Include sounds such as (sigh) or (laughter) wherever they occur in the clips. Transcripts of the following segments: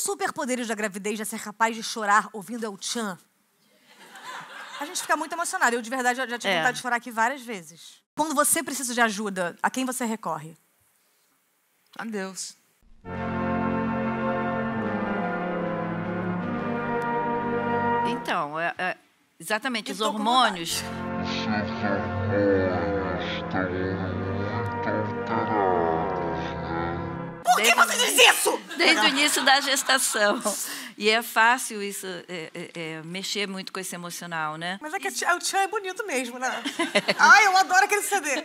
Superpoderes da gravidez é ser capaz de chorar ouvindo El Chan. A gente fica muito emocionado. Eu, de verdade, já, já tive É. vontade de chorar aqui várias vezes. Quando você precisa de ajuda, a quem você recorre? Adeus. Então, é- é exatamente, os Eu tô com hormônios. Por que você diz isso? Desde o início da gestação. E é fácil isso, é, é, é, mexer muito com esse emocional, né? Mas é que o Tchan é bonito mesmo, né? Ai, eu adoro aquele CD.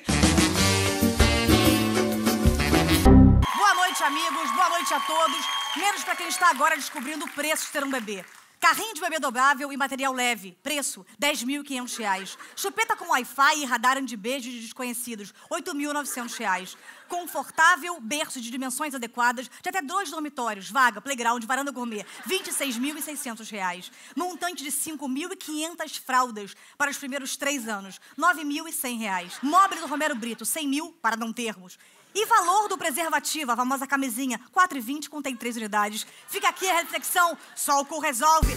Boa noite, amigos. Boa noite a todos. Menos pra quem está agora descobrindo o preço de ter um bebê. Carrinho de bebê dobrável e material leve. Preço, 10.500 reais. Chupeta com Wi-Fi e radar anti-beijo de desconhecidos, 8.900 reais. Confortável, berço de dimensões adequadas, de até dois dormitórios, vaga, playground, varanda gourmet, 26.600 reais. Montante de 5.500 fraldas para os primeiros três anos, 9.100 reais. Móvel do Romero Brito, 100 mil para não termos. E valor do preservativo, a famosa camisinha, 4,20 contém 3 unidades. Fica aqui a reflexão, só o cu resolve.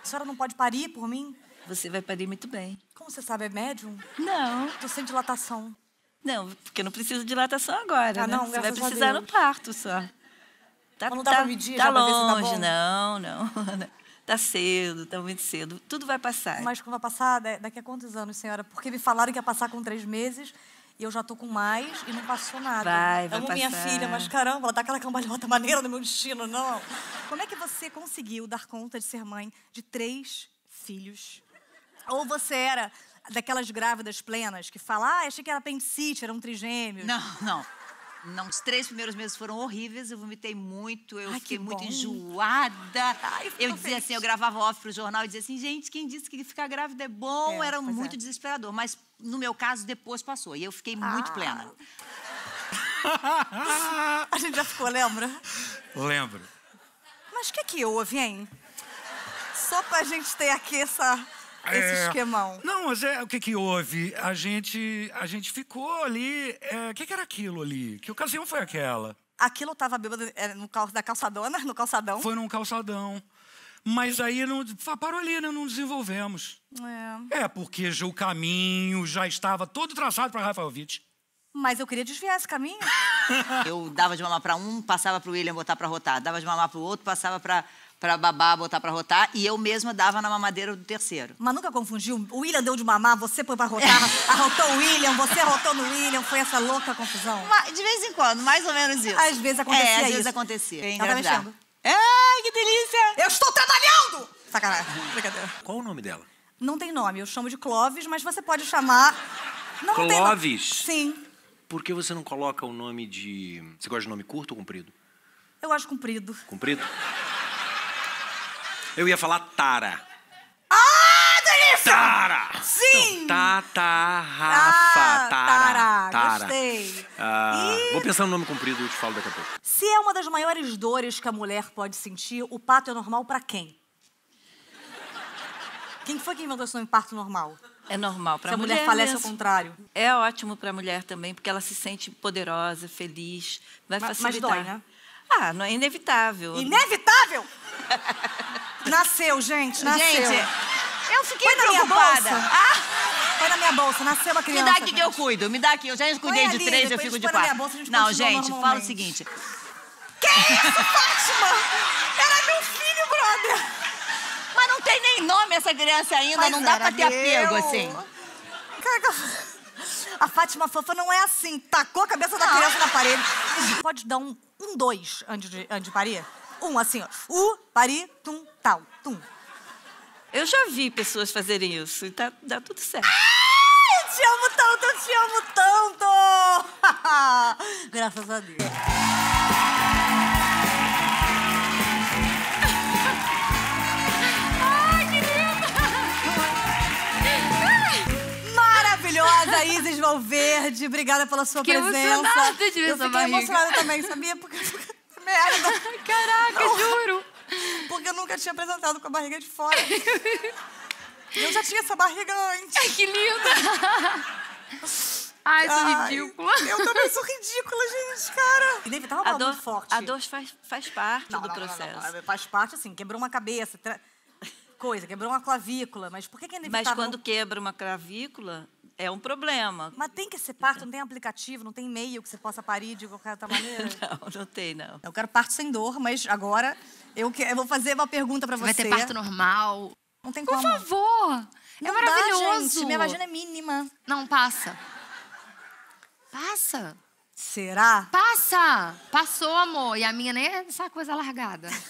A senhora não pode parir por mim? Você vai parir muito bem. Como você sabe, é médium? Não, Tô sem dilatação. não, porque não preciso de dilatação agora, Ah, né? não, Você vai precisar no parto só. Tá, Mas não dá tá, pra medir tá já pra tá longe, bom? não, (laughs) não. Tá cedo, tá muito cedo. Tudo vai passar. Mas como vai passar? Da- Daqui a quantos anos, senhora? Porque me falaram que ia passar com três meses e eu já tô com mais e não passou nada. Vai, vai Amo minha passar. filha, mas caramba, ela dá aquela cambalhota maneira no meu destino, não. Como é que você conseguiu dar conta de ser mãe de três filhos? Ou você era daquelas grávidas plenas que falam, ah, achei que era apendicite, eram trigêmeos. Não, não. Não, os três primeiros meses foram horríveis, eu vomitei muito, eu Ai, fiquei que muito bom. enjoada. Ai, eu eu dizia feliz. assim, eu gravava off pro jornal e dizia assim, gente, quem disse que ficar grávida é bom? É, Era muito é. desesperador. Mas no meu caso, depois passou. E eu fiquei Ah. muito plena. (laughs) A gente já ficou, lembra? Lembro. Mas o que que houve, hein? Só pra gente ter aqui essa, esse É, esquemão. Não, mas é o que que houve? A gente, a gente ficou ali. é, O que que era aquilo ali? Que ocasião foi aquela? Aquilo tava bêbado é, no cal, da calçadona, no calçadão. Foi num calçadão. Mas aí não, parou ali, né? Não desenvolvemos. É. É, porque já o caminho já estava todo traçado para Rafael Witt. Mas eu queria desviar esse caminho. (laughs) Eu dava de mamar pra um, passava pro William botar pra rotar. Dava de mamar pro outro, passava pra, pra babá botar pra rotar. E eu mesma dava na mamadeira do terceiro. Mas nunca confundiu. O William deu de mamar, você foi pra rotar, (laughs) arrotou o William, você arrotou no William. Foi essa louca confusão. De vez em quando, mais ou menos isso. Às vezes acontecia É, às isso. vezes acontecia. Eu Ela tá mexendo? Ai, que delícia! Eu estou trabalhando! Sacanagem. (laughs) Brincadeira. Qual o nome dela? Não tem nome, eu chamo de Clóvis, mas você pode chamar... Não, não tem nome. Clóvis? Sim. Por que você não coloca o nome de. Você gosta de nome curto ou comprido? Eu acho comprido. Comprido? Eu ia falar Tara. Ah, delícia! Tara! Sim! Não, tá, tá, Ah, Rafa, Tara. Tara, gostei. Ah, E- Vou pensar no nome comprido e eu te falo daqui a pouco. Se é uma das maiores dores que a mulher pode sentir, o parto é normal pra quem? Quem foi que inventou esse nome parto normal? É normal para Se a mulher, mulher falece ao mesmo. contrário. É ótimo para a mulher também, porque ela se sente poderosa, feliz, vai Ma- mas facilitar. dói, né? Ah, não é inevitável. Inevitável! (laughs) Nasceu, gente, nasceu. Gente, eu fiquei Põe na minha preocupada. bolsa. Ah, Põe na minha bolsa, nasceu a me criança. dá aqui que eu cuido, me dá aqui. Eu já cuidei de ali, três, eu fico de quatro. bolsa, Não, gente, fala o seguinte. Que isso, Fátima? Era meu filho, brother. Mas não tem nem nome essa criança ainda, Mas não dá pra ter apego, meu. assim. Caraca, A Fátima Fofa não é assim. Tacou a cabeça da Não. criança na parede. Pode dar um, um dois antes de, antes de parir? Um, assim, ó. U, pari, tum, tal, tum. Eu já vi pessoas fazerem isso e tá, dá tudo certo. Ai, eu te amo tanto, eu te amo tanto! (laughs) Graças a Deus. Maravilhosa, Isis Valverde. Obrigada pela sua Fiquei presença. de ver Eu fiquei barriga. emocionada também, sabia? Porque... Merda. (laughs) Caraca, juro. Porque eu nunca tinha apresentado com a barriga de fora. (laughs) Eu já tinha essa barriga antes. Ai, que linda. Ai, sou Ai, ridícula. Eu também sou ridícula, gente, cara. E tava A uma dor, muito forte. a dor faz, faz parte Não, do não, não, não, processo. não, Faz parte, assim, quebrou uma cabeça, tra- coisa, quebrou uma clavícula, mas por que que é Mas inevitável? quando quebra uma clavícula, é um problema. Mas tem que ser parto, não tem aplicativo, não tem e-mail que você possa parir de qualquer outra maneira? (laughs) Não, não tem, não. Eu quero parto sem dor, mas agora eu, que- eu vou fazer uma pergunta pra você. Vai ter parto normal. Não tem Por como. favor. Não é dá, maravilhoso. gente. Minha vagina é mínima. Não, passa. Passa. Será? Passa. Passou, amor. E a minha nem é essa coisa largada. (laughs)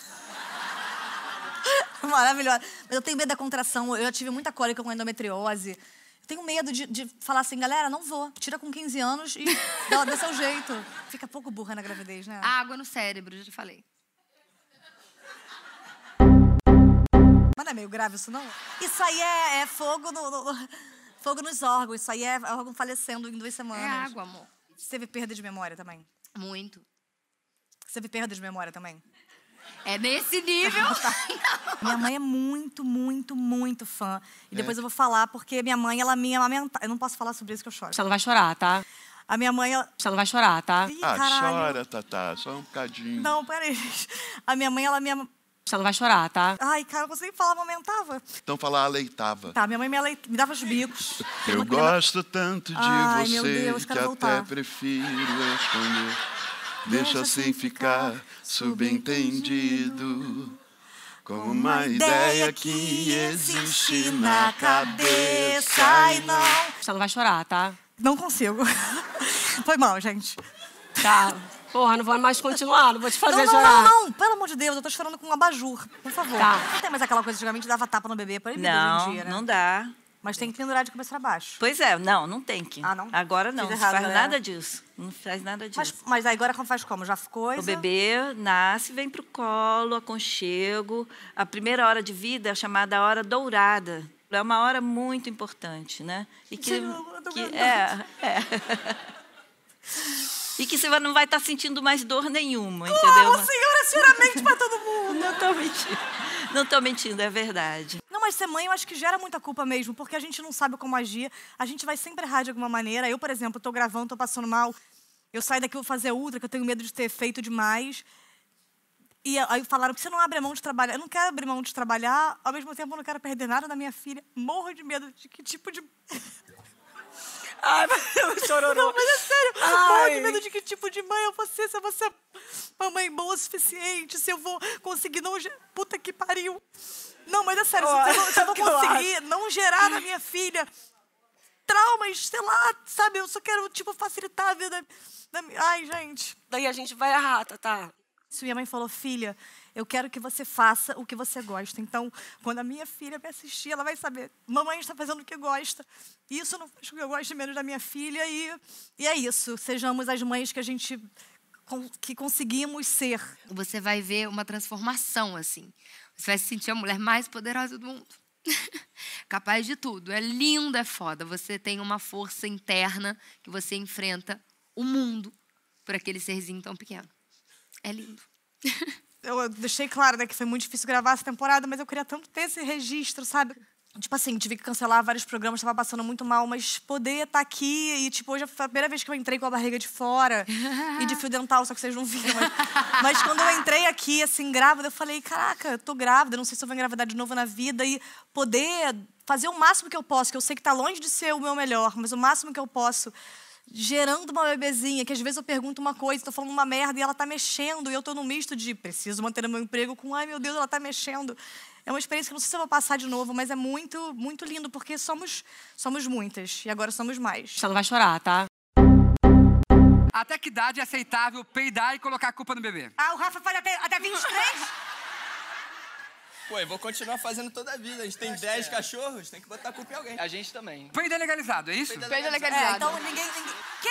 Maravilhosa. Mas eu tenho medo da contração. Eu já tive muita cólica com endometriose. Eu tenho medo de, de falar assim, galera, não vou. Tira com 15 anos e dá, dá seu jeito. Fica pouco burra na gravidez, né? Água no cérebro, já te falei. Mas não é meio grave isso, não? Isso aí é, é fogo no, no- Fogo nos órgãos. Isso aí é órgão falecendo em duas semanas. É água, amor. Você teve perda de memória também? Muito. Você teve perda de memória também? É nesse nível. (laughs) Minha mãe é muito, muito, muito fã. E É. depois eu vou falar, porque minha mãe, ela me amamenta. Eu não posso falar sobre isso que eu choro. Você não vai chorar, tá? A minha mãe, ela... Você não vai chorar, tá? Ih, Ah, caralho. chora, Tatá, só um bocadinho. Não, peraí. A minha mãe, ela me ama... Você não vai chorar, tá? Ai, cara, eu não consigo falar, amamentava. Então falar aleitava. Tá, minha mãe me, aleit... me dava os bicos. Eu gosto tanto de Ai, meu você Deus, que voltar. até prefiro esconder. Deixa assim ficar subentendido. Como uma ideia que existe na cabeça e não. Você não vai chorar, tá? Não consigo. (laughs) Foi mal, gente. Tá. Porra, não vou mais continuar, não vou te fazer não, não, chorar. não, não. Pelo amor de Deus, eu tô chorando com um abajur. Por favor. Tá. Não tem mais aquela coisa de antigamente dava tapa no bebê. É proibido hoje Não, em dia, né? não dá. Mas tem que pendurar de cabeça pra baixo. Pois é, não, não tem que. Ah, não? Agora não, Fiz não errado, faz galera. nada disso. Não faz nada disso. Mas, mas agora faz como? Já coisa? O bebê nasce, vem pro colo, aconchego. A primeira hora de vida é chamada hora dourada. É uma hora muito importante, né? E que, Sim, que é, é. (laughs) E que você não vai estar sentindo mais dor nenhuma, entendeu? Ô, senhora, sinceramente pra todo mundo. Não tô mentindo. Não tô mentindo, é verdade. Mas ser mãe eu acho que gera muita culpa mesmo, porque a gente não sabe como agir, a gente vai sempre errar de alguma maneira. Eu, por exemplo, tô gravando, tô passando mal, eu saio daqui, vou fazer ultra, que eu tenho medo de ter feito demais. E aí falaram que você não abre mão de trabalhar. Eu não quero abrir mão de trabalhar, ao mesmo tempo eu não quero perder nada da minha filha. Morro de medo de que tipo de. Ai, mas (laughs) chororô. Não, mas é sério. Morro de medo de que tipo de mãe eu vou ser, se eu vou ser uma mãe boa o suficiente, se eu vou conseguir não. Puta que pariu. Não, mas é sério, se eu vou, se eu vou (laughs) conseguir não gerar na minha filha traumas, sei lá, sabe? Eu só quero, tipo, facilitar a vida da minha. Ai, gente. Daí a gente vai errar, tá? Se minha mãe falou, filha, eu quero que você faça o que você gosta. Então, quando a minha filha me assistir, ela vai saber, mamãe está fazendo o que gosta. Isso não faz com que eu goste menos da minha filha. E, e é isso. Sejamos as mães que a gente que conseguimos ser. Você vai ver uma transformação, assim. Você vai se sentir a mulher mais poderosa do mundo. (laughs) Capaz de tudo. É lindo, é foda. Você tem uma força interna que você enfrenta o mundo por aquele serzinho tão pequeno. É lindo. (laughs) Eu deixei claro né, que foi muito difícil gravar essa temporada, mas eu queria tanto ter esse registro, sabe? Tipo assim, tive que cancelar vários programas, estava passando muito mal, mas poder estar aqui e, tipo, hoje foi a primeira vez que eu entrei com a barriga de fora e de fio dental, só que vocês não viram. Mas, (laughs) mas quando eu entrei aqui, assim, grávida, eu falei: caraca, eu tô grávida, não sei se eu vou engravidar de novo na vida e poder fazer o máximo que eu posso, que eu sei que tá longe de ser o meu melhor, mas o máximo que eu posso gerando uma bebezinha, que às vezes eu pergunto uma coisa, tô falando uma merda e ela tá mexendo, e eu tô num misto de preciso manter o meu emprego com ai meu Deus, ela tá mexendo. É uma experiência que eu não sei se eu vou passar de novo, mas é muito, muito lindo, porque somos, somos muitas, e agora somos mais. Você não vai chorar, tá? Até que idade é aceitável peidar e colocar a culpa no bebê? Ah, o Rafa faz até, até 23? Pô, eu vou continuar fazendo toda a vida. A gente tem 10 cachorros, tem que botar a culpa em alguém. A gente também. Peido é legalizado, é isso? Peido é Peido É, legalizado. então ninguém, ninguém... Que